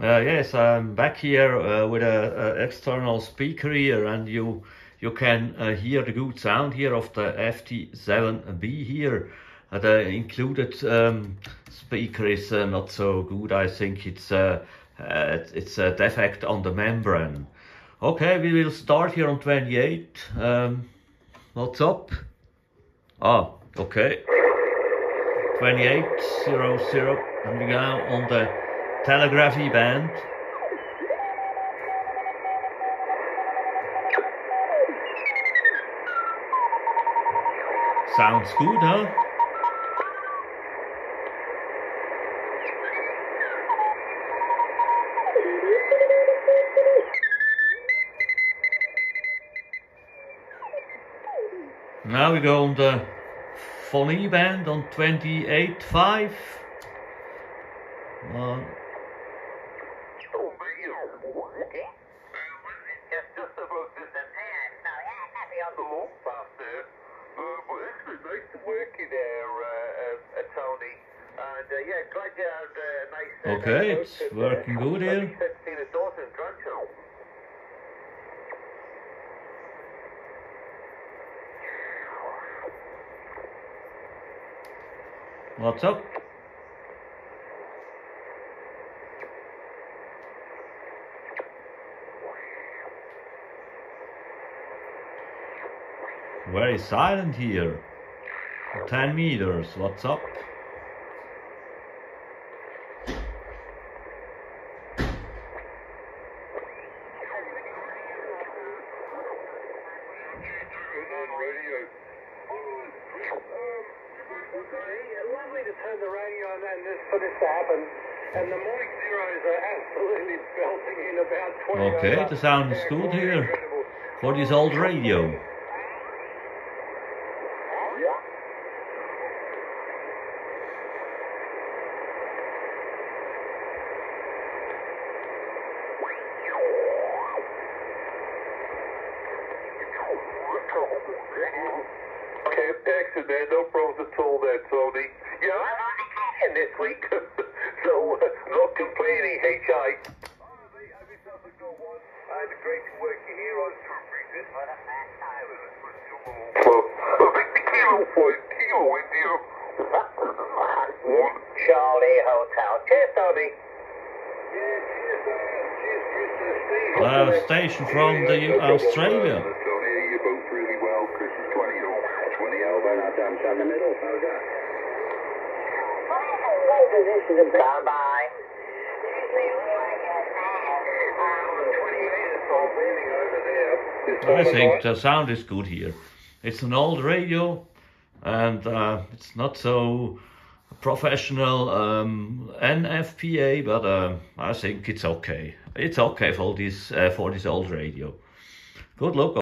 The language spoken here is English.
Uh, yes, I'm back here uh, with a, a, external speaker here, and you you can uh, hear the good sound here of the FT7B here. Uh, the included um, speaker is uh, not so good. I think it's uh, it's a defect on the membrane. Okay, we will start here on 28. Um, what's up? Ah, okay. 2800, and we go on the telegraphy band. Sounds good, huh? Now we go on the Phony band on 28.5. Uh, Okay, it's working good here. What's up? Very silent here. 10 meters, what's up? Lovely to turn the radio on and this for this to happen. And the morning zeros are absolutely belting in about 20. Okay, the sound is good here for this old radio. Okay, excellent there, no problems at all there, Tony. Yeah, I'm on vacation this week, so uh, not complaining, HI. I had a great to work you here on Bridget. What a fat time. Victor Kilo for Kilo India. Charlie Hotel. Cheers, Tony. Uh, station from the Australia. Tony, you both really well. Chris is 20 20 over, now I'm down the middle. How's that? I think the sound is good here. It's an old radio and uh, it's not so professional um, NFPA, but uh, I think it's okay. It's okay for this uh, for this old radio. Good luck.